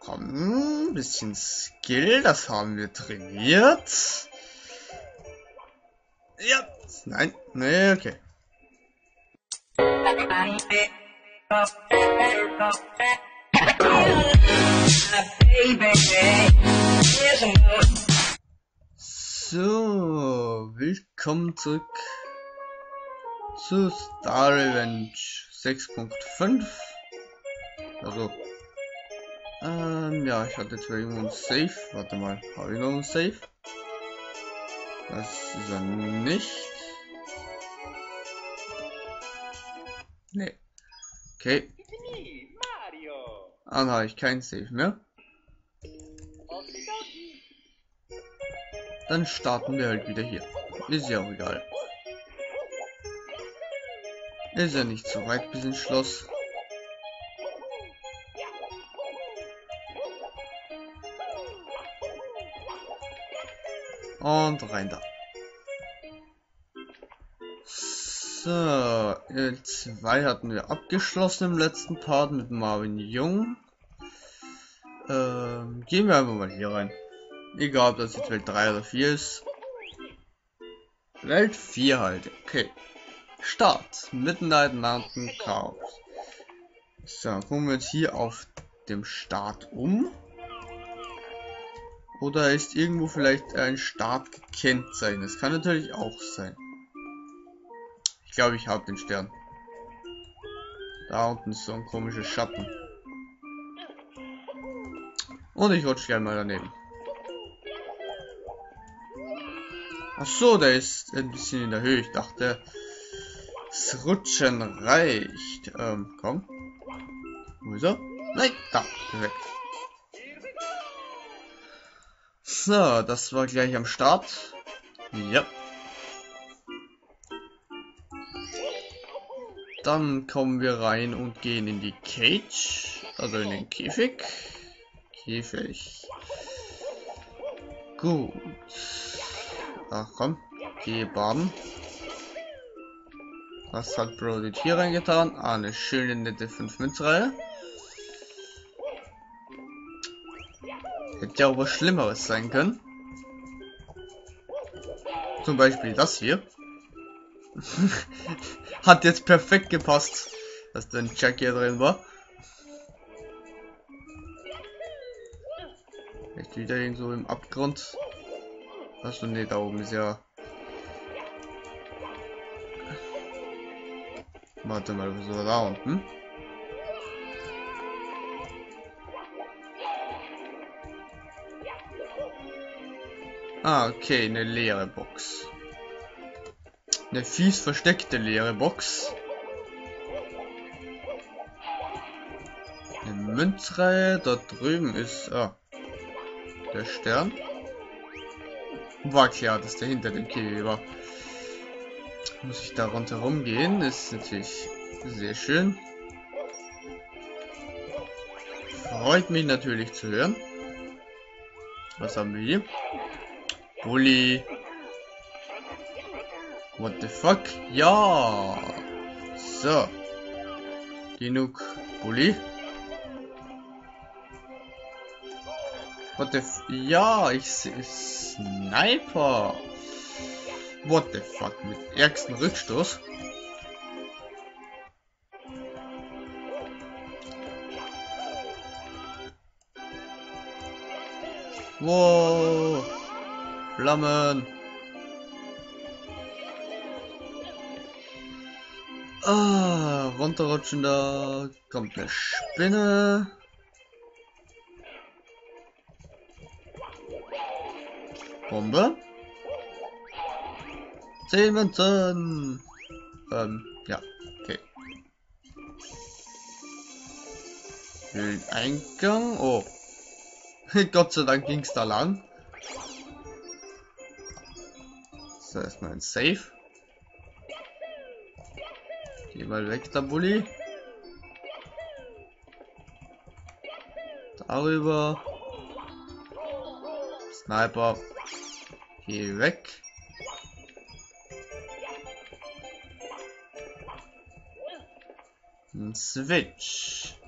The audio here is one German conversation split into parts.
komm, bisschen Skill, das haben wir trainiert. Ja, nein, nee, okay. So, willkommen zurück zu Star Revenge 6.5. Also, ähm, ja, ich hatte zwar irgendwo ein Safe. Warte mal, habe ich noch ein Safe? Das ist er nicht. Nee. Okay. Dann habe ich kein Safe mehr. Dann starten wir halt wieder hier. Ist ja auch egal. Ist ja nicht so weit bis ins Schloss. Und rein da. So, L2 hatten wir abgeschlossen im letzten Part mit Marvin Jung. Ähm, gehen wir einfach mal hier rein. Egal, ob das jetzt Welt 3 oder 4 ist. Welt 4 halt, okay. Start. Midnight Mountain Chaos. So, gucken wir jetzt hier auf dem Start um. Oder ist irgendwo vielleicht ein Start gekennzeichnet? Das kann natürlich auch sein. Ich glaube, ich habe den Stern. Da unten ist so ein komischer Schatten. Und ich rutsche gerne mal daneben. Ach so, der ist ein bisschen in der Höhe. Ich dachte, das Rutschen reicht. Ähm, komm. Wo ist er? Nein, da, perfekt. So, das war gleich am Start. Ja. Dann kommen wir rein und gehen in die Cage, also in den Käfig. Käfig. Gut. Ach komm, geh baden. Was hat Brody hier reingetan? Ah, eine schöne nette 5 Münzreihe. Hätte ja auch was Schlimmeres sein können. Zum Beispiel das hier. Hat jetzt perfekt gepasst, dass da ein Jack hier drin war. Vielleicht wieder irgendwo im Abgrund. Achso, ne, da oben ist ja... Warte mal, war da unten? Ah, okay, eine leere Box. Eine fies versteckte leere Box. Eine Münzreihe, da drüben ist, ah, der Stern. War klar, dass der hinter dem Kiwi war. Muss ich da rundherum gehen, ist natürlich sehr schön. Freut mich natürlich zu hören. Was haben wir hier? Bulli. What the fuck? Ja. So. Genug Bulli. What the f Ja, ich sehe Sniper. What the fuck? Mit ärgsten Rückstoß. Wow. Flammen. Ah, runterrutschen da. Kommt eine Spinne. Bombe. Zehn Münzen. Ähm, ja, okay. Eingang. Oh. Gott sei Dank ging es da lang. So, erstmal ein Safe. Geh mal weg, der Bulli. Darüber. Sniper. Geh weg. Ein Switch.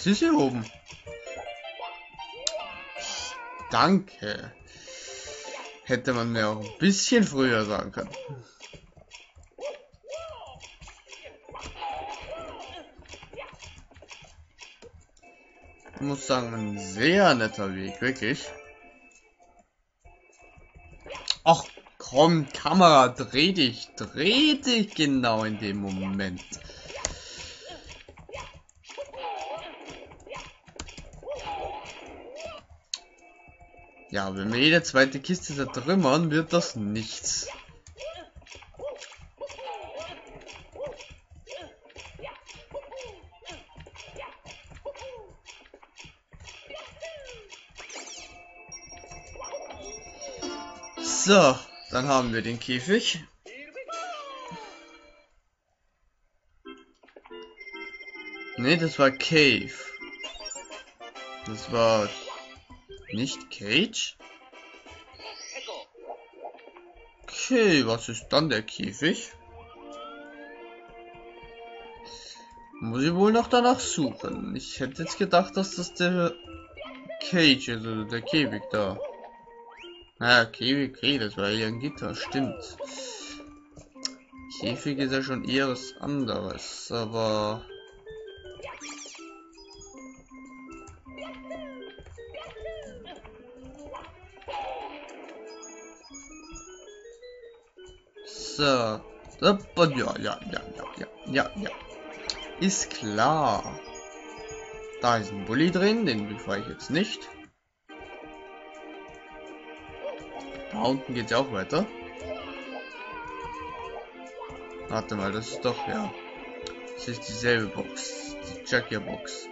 Was ist hier oben? Danke. Hätte man mir auch ein bisschen früher sagen können. Ich muss sagen, ein sehr netter Weg, wirklich. Ach, komm, Kamera, dreh dich, dreh dich genau in dem Moment. Ja, wenn wir jede zweite Kiste zertrümmern, wird das nichts. So, dann haben wir den Käfig. Ne, das war Cave. Das war nicht Cage? Okay, was ist dann der Käfig? Muss ich wohl noch danach suchen. Ich hätte jetzt gedacht, dass das der Cage ist, also der Käfig da. Ah, Käfig, okay, das war ja ein Gitter, stimmt. Käfig ist ja schon eher was anderes, aber... So. Ja, ja, ja, ja, ja, ja, ja. Ist klar. Da ist ein Bulli drin, den befreie ich jetzt nicht. Da unten geht es auch weiter. Warte mal, das ist doch, ja. Das ist dieselbe Box. Die Jackie Box.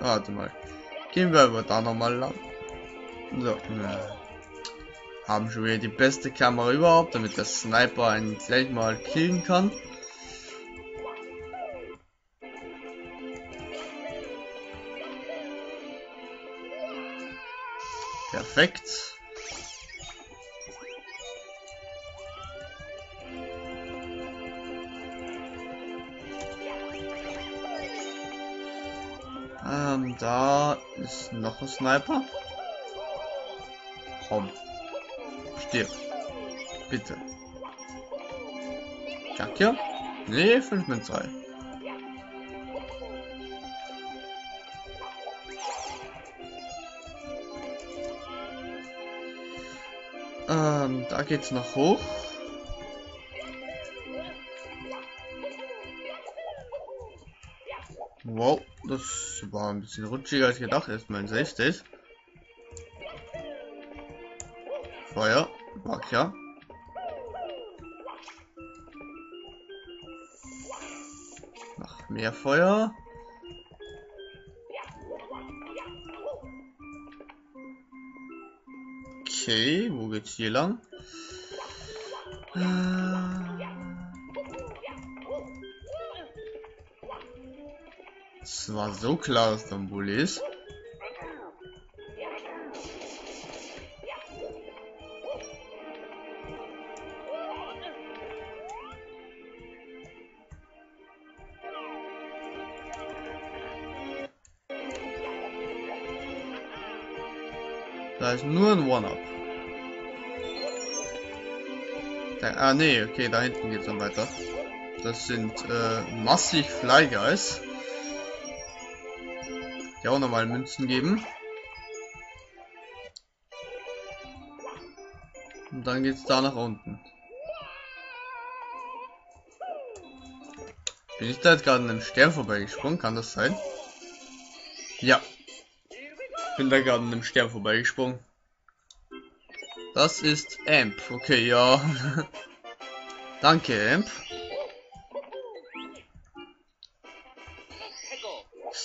Warte mal. Gehen wir aber da nochmal lang. So, ja. Haben schon wieder die beste Kamera überhaupt, damit der Sniper einen gleich mal killen kann. Perfekt. Ist noch ein Sniper. Komm. Stirb. Bitte. Danke. Nee, 5 mit 2. Ähm, da geht's noch hoch. Wow, das war ein bisschen rutschiger als gedacht. Erstmal Safe State. Feuer, mag ja. Noch mehr Feuer. Okay, wo geht's hier lang? Äh, es war so klar, dass da ein ist. Da ist nur ein One-Up. Ah, nee, okay, da hinten geht's dann weiter. Das sind äh, massig Fly Guys. Die auch nochmal Münzen geben. Und dann geht's da nach unten. Bin ich da jetzt gerade an einem Stern vorbeigesprungen? Kann das sein? Ja. Bin da gerade an einem Stern vorbeigesprungen. Das ist Amp. Okay, ja. Danke, Amp.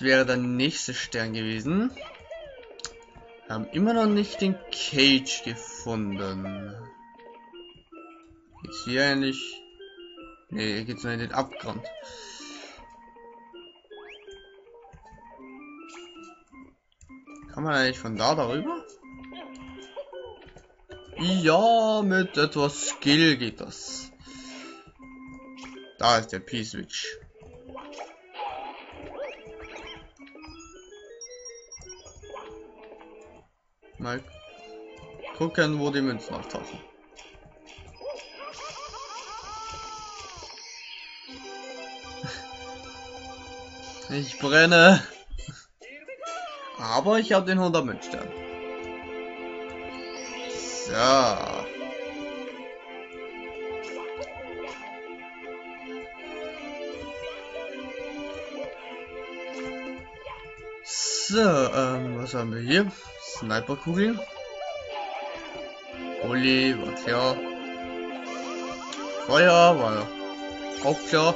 Wäre der nächste Stern gewesen. Haben immer noch nicht den Cage gefunden. Geht's hier eigentlich? Ne, hier geht's nur in den Abgrund. Kann man eigentlich von da darüber? Ja, mit etwas Skill geht das. Da ist der P-Switch. Mal gucken, wo die Münzen auftauchen. Ich brenne. Aber ich habe den 100 Münzstern. So. So, ähm, was haben wir hier? Sniperkugeln. Uli, war klar. Feuer war auch klar.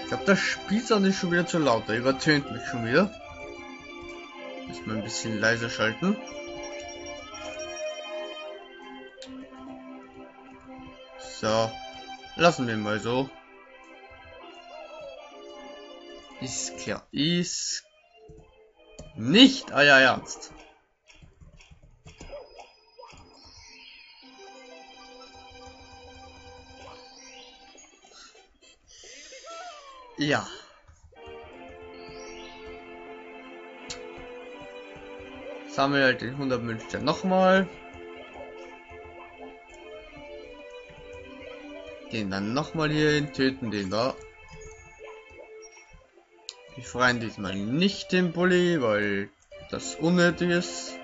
Ich glaube, das Spielsound ist schon wieder zu laut. Der übertönt mich schon wieder. Müssen wir ein bisschen leiser schalten. So. Lassen wir mal so. Ist klar. Ist nicht euer Ernst. Ja. Sammel halt den 100 Münzen nochmal. Gehen dann nochmal hier hin, töten den da. Wir freien diesmal nicht den Bully, weil das unnötig ist.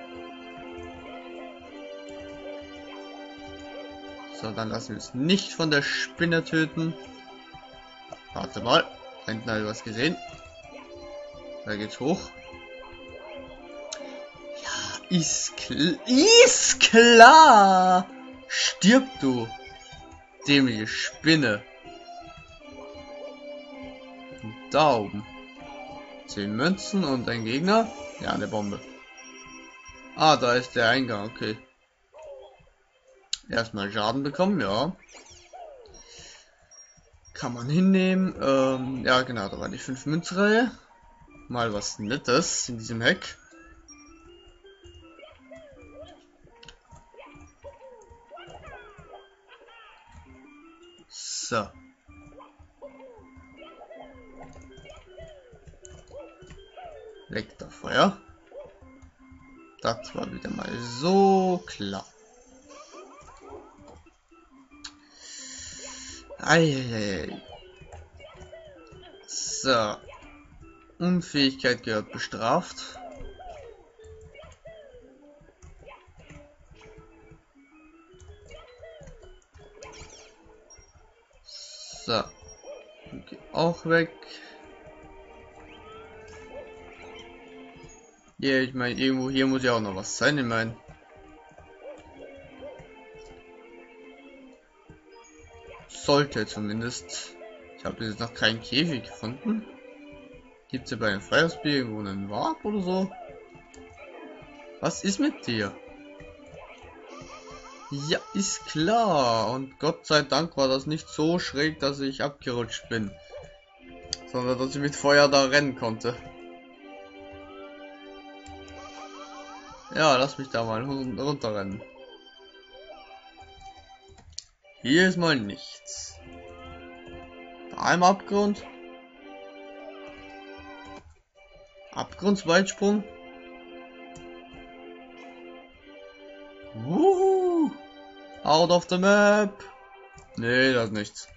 So, dann lassen wir es nicht von der Spinne töten. Warte mal, da hinten habe ich was gesehen. Da geht's hoch. Ja, ist, kl ist klar. Stirb du, dämliche Spinne. Und da oben. 10 Münzen und ein Gegner. Ja, eine Bombe. Ah, da ist der Eingang, okay. Erstmal Schaden bekommen, ja. Kann man hinnehmen. Ähm, ja, genau, da war die 5 Münzreihe. Mal was Nettes in diesem Heck. So. Weg da Feuer. Das war wieder mal so klar. Eieiei. So. Unfähigkeit gehört bestraft. So. Okay, auch weg. Ja, ich meine, irgendwo hier muss ja auch noch was sein, ich meine. Sollte zumindest. Ich habe jetzt noch keinen Käfig gefunden. Gibt es ja bei einem Feuerspiel irgendwo einen Warp oder so? Was ist mit dir? Ja, ist klar. Und Gott sei Dank war das nicht so schräg, dass ich abgerutscht bin. Sondern dass ich mit Feuer da rennen konnte. Ja, lass mich da mal runterrennen. Hier ist mal nichts. Im Abgrund. Abgrundsweitsprung. Wuhu. Out of the map. Nee, das ist nichts.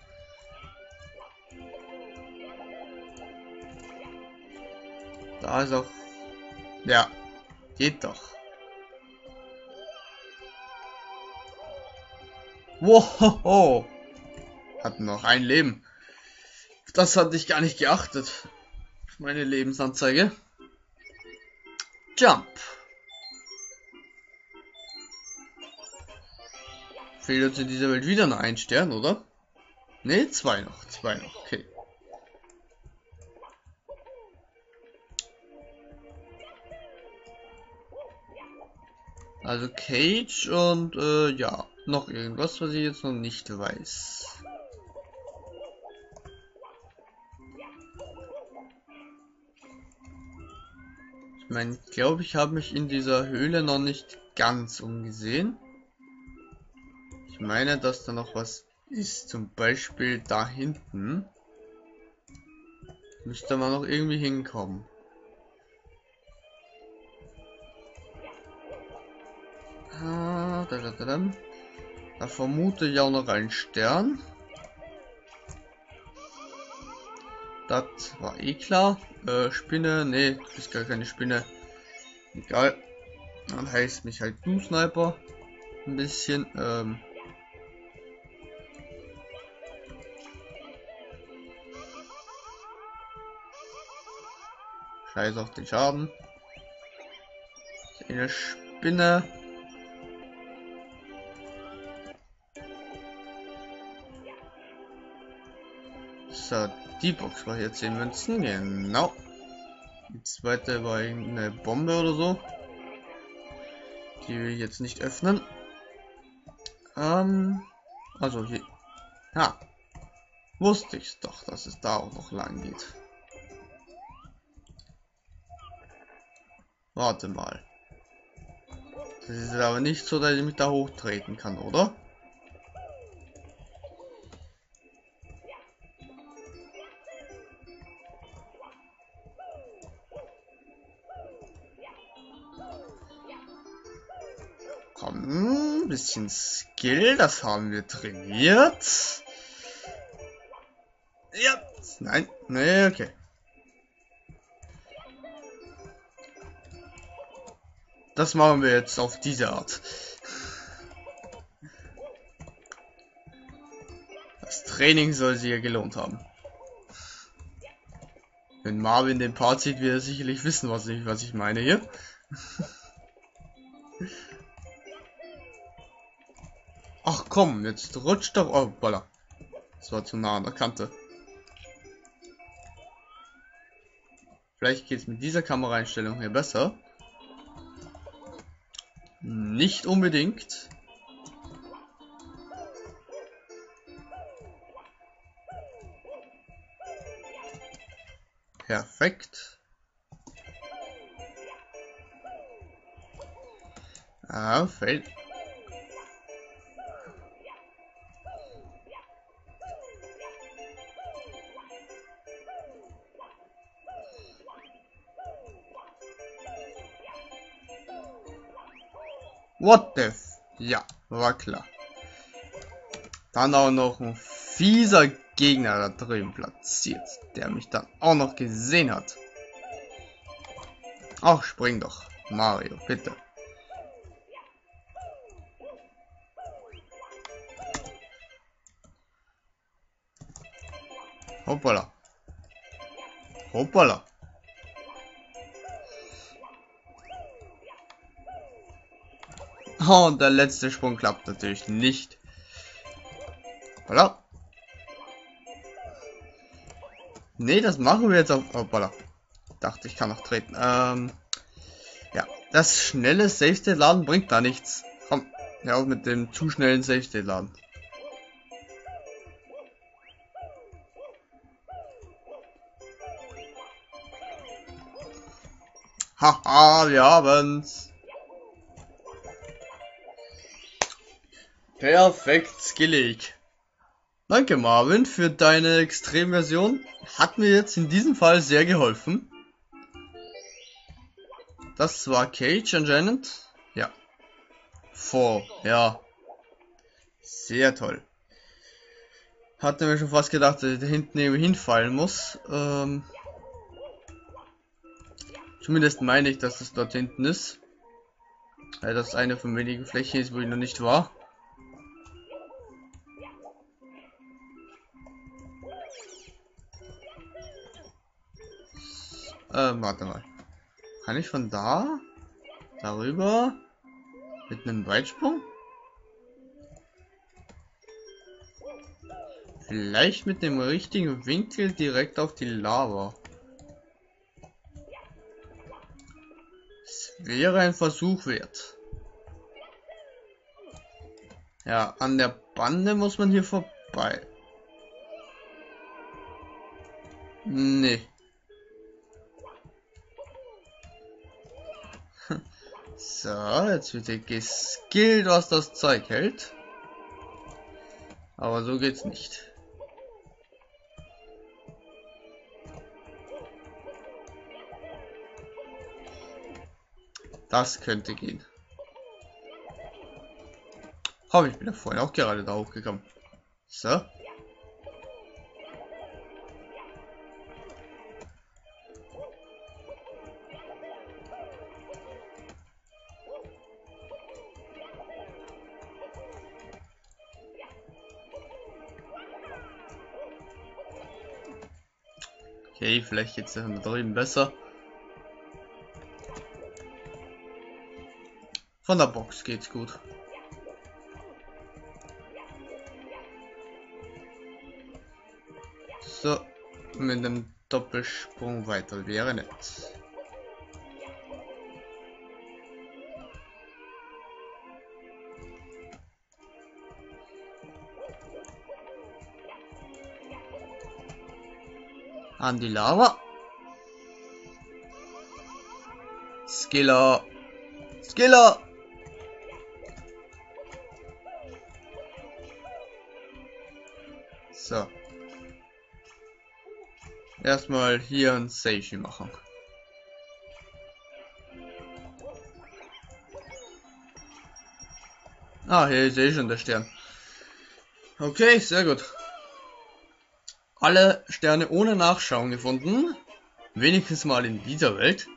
Da ist auch... Ja, geht doch. Wow. Hat noch ein Leben. Das hatte ich gar nicht geachtet. Meine Lebensanzeige. Jump. Fehlt uns in dieser Welt wieder noch ein Stern, oder? Ne, zwei noch. Zwei noch. Okay. Also Cage und äh, ja, noch irgendwas, was ich jetzt noch nicht weiß. meine, ich glaube, ich habe mich in dieser Höhle noch nicht ganz umgesehen. Ich meine, dass da noch was ist. Zum Beispiel da hinten. Müsste man noch irgendwie hinkommen. Da, vermute ich auch noch einen Stern. Das war eh klar. Äh, Spinne, nee, du bist gar keine Spinne. Egal. Dann heißt mich halt du Sniper. Ein bisschen, ähm. Scheiß auf den Schaden. Eine Spinne. So, die Box war hier 10 Münzen, genau. Die zweite war eine Bombe oder so. Die will ich jetzt nicht öffnen. Ähm, also hier. Ja. Wusste ich doch, dass es da auch noch lang geht. Warte mal. Das ist aber nicht so, dass ich mich da hochtreten kann, oder? Bisschen Skill, das haben wir trainiert. Ja, nein, nee, okay. Das machen wir jetzt auf diese Art. Das Training soll sich ja gelohnt haben. Wenn Marvin den Part sieht, wird er sicherlich wissen, was ich, was ich meine hier. Komm, jetzt rutscht doch. Oh, voila. Das war zu nah an der Kante. Vielleicht geht es mit dieser Kameraeinstellung hier besser. Nicht unbedingt. Perfekt. Ah, fällt. What the f Ja, war klar. Dann auch noch ein fieser Gegner da drüben platziert, der mich dann auch noch gesehen hat. Ach, spring doch, Mario, bitte. Hoppala. Hoppala. Und der letzte Sprung klappt natürlich nicht. Voilà. Nee, das machen wir jetzt auf. Oh, voilà. Dachte, ich kann noch treten. Ähm, ja, das schnelle Safe State Laden bringt da nichts. Komm, ja, auch mit dem zu schnellen Safe State Laden. Haha, wir haben's. Perfekt skillig. Danke Marvin für deine Extremversion. Hat mir jetzt in diesem Fall sehr geholfen. Das war Cage anscheinend. Ja. Vor, ja. Sehr toll. Hatte mir schon fast gedacht, dass ich da hinten irgendwie hinfallen muss. Ähm, zumindest meine ich, dass es dort hinten ist. Weil das eine von wenigen Flächen ist, wo ich noch nicht war. Äh, warte mal. Kann ich von da darüber mit einem Weitsprung? Vielleicht mit dem richtigen Winkel direkt auf die Lava. Es wäre ein Versuch wert. Ja, an der Bande muss man hier vorbei. Nee. So, jetzt wird hier geskillt, was das Zeug hält. Aber so geht's nicht. Das könnte gehen. Habe ich bin ja vorhin auch gerade da hochgekommen. So. Vielleicht jetzt da drüben besser. Von der Box geht's gut. So, mit einem Doppelsprung weiter wäre nett. An die Lava. Skiller. Skiller. So. Erstmal hier ein Safety machen. Ah, hier sehe ich schon der Stern. Okay, sehr gut. Alle Sterne ohne Nachschauen gefunden. Wenigstens mal in dieser Welt.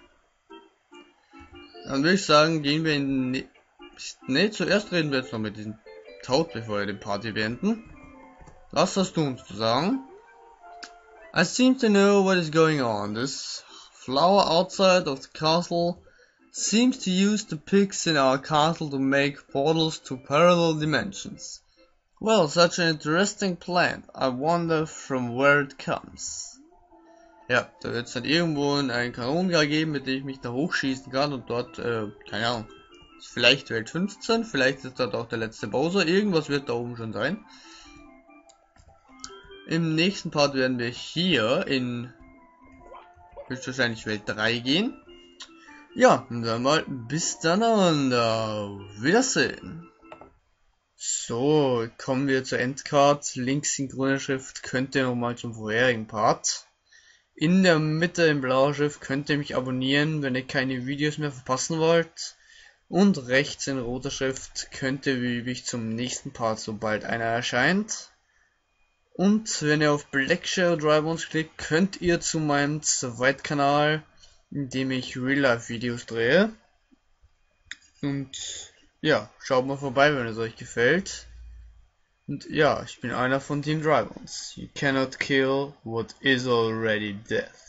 Dann würde ich sagen, gehen wir in... Ne, ne, zuerst reden wir jetzt noch mit diesem Tod, bevor wir die Party beenden. Was hast du uns zu sagen? I seem to know what is going on. This flower outside of the castle seems to use the pigs in our castle to make portals to parallel dimensions. Well, such an interesting plant. I wonder from where it comes. Ja, da wird es dann irgendwo einen Kanonengar geben, mit dem ich mich da hochschießen kann und dort, äh, keine Ahnung, vielleicht Welt 15, vielleicht ist dort auch der letzte Bowser, irgendwas wird da oben schon sein. Im nächsten Part werden wir hier in höchstwahrscheinlich Welt 3 gehen. Ja, dann mal bis dann und auf Wiedersehen. So, kommen wir zur Endcard. Links in grüner Schrift könnt ihr nochmal zum vorherigen Part. In der Mitte in blauer Schrift könnt ihr mich abonnieren, wenn ihr keine Videos mehr verpassen wollt. Und rechts in roter Schrift könnt ihr wie üblich zum nächsten Part, sobald einer erscheint. Und wenn ihr auf Black Shadow Drive klickt, könnt ihr zu meinem Zweitkanal, in dem ich Real-Life-Videos drehe. Und ja, schaut mal vorbei, wenn es euch gefällt. Und ja, ich bin einer von Team Drivons. You cannot kill what is already death.